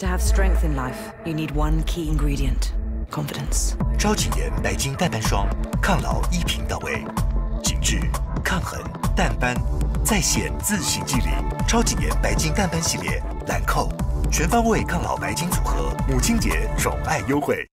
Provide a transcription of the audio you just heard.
To have strength in life, you need one key ingredient confidence. 超紧颜白金淡斑霜，抗老一瓶到位，紧致、抗痕、淡斑，再现自信肌理。超紧颜白金淡斑系列，兰蔻全方位抗老白金组合，母亲节宠爱优惠。